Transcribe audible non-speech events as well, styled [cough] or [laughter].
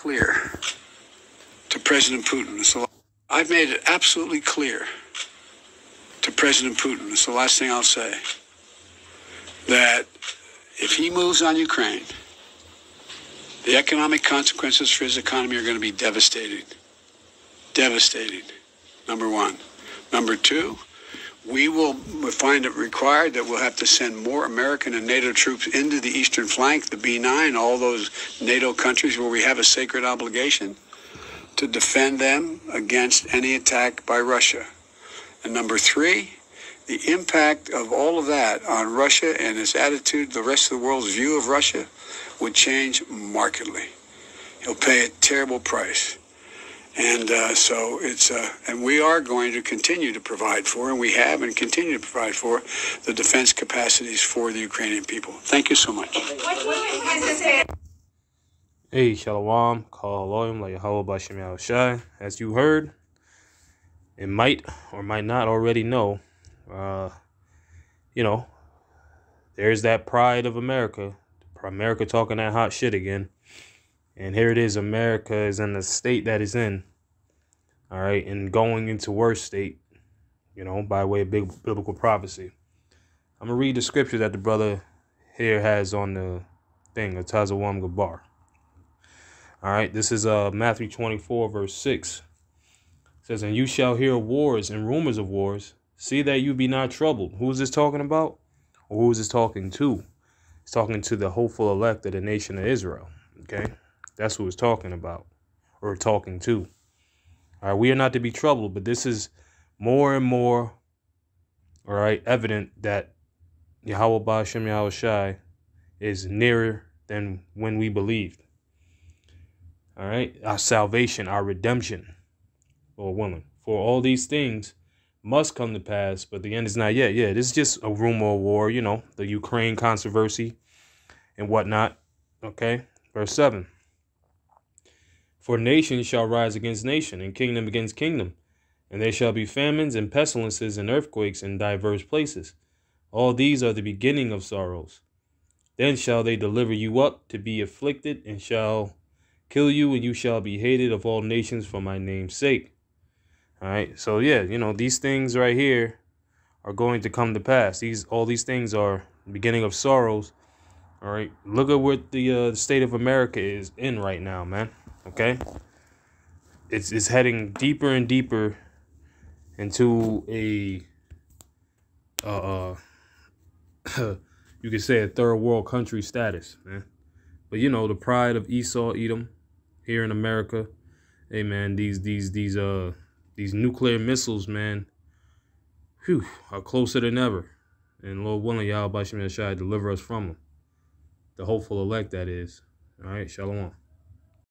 clear to President Putin. So I've made it absolutely clear to President Putin. It's the last thing I'll say. That if he moves on Ukraine, the economic consequences for his economy are going to be devastating. Devastating. Number one. Number two, we will find it required that we'll have to send more American and NATO troops into the eastern flank, the B9, all those NATO countries where we have a sacred obligation to defend them against any attack by Russia. And number three, the impact of all of that on Russia and its attitude, the rest of the world's view of Russia, would change markedly. He'll pay a terrible price. And uh, so it's, uh, and we are going to continue to provide for, and we have and continue to provide for, the defense capacities for the Ukrainian people. Thank you so much. Hey, Shalom, Yahushai. As you heard, it might or might not already know, uh, you know, there's that pride of America. America talking that hot shit again. And here it is, America is in the state that is in. All right, and going into worse state, you know, by way of big biblical prophecy. I'm gonna read the scripture that the brother here has on the thing, Atazawam Gabar. All right, this is uh Matthew 24, verse 6. It says, And you shall hear wars and rumors of wars. See that you be not troubled. Who is this talking about? Or who is this talking to? He's talking to the hopeful elect of the nation of Israel. Okay? That's who he's talking about. Or talking to. All right, we are not to be troubled, but this is more and more, all right, evident that Yahweh Ba'ashem Yahweh Shai is nearer than when we believed. All right, our salvation, our redemption, or woman. For all these things must come to pass, but the end is not yet. Yeah, this is just a rumor of war, you know, the Ukraine controversy and whatnot. Okay, verse 7. For nation shall rise against nation, and kingdom against kingdom, and there shall be famines and pestilences and earthquakes in divers places. All these are the beginning of sorrows. Then shall they deliver you up to be afflicted, and shall kill you, and you shall be hated of all nations for my name's sake. All right. So yeah, you know these things right here are going to come to pass. These all these things are the beginning of sorrows. All right. Look at what the uh, state of America is in right now, man. Okay. It's it's heading deeper and deeper into a uh, uh [coughs] you could say a third world country status, man. But you know the pride of Esau, Edom, here in America. Hey man, these these these uh these nuclear missiles, man, whew, are closer than ever. And Lord willing, Yahweh Shai deliver us from them. The hopeful elect, that is. All right, shalom.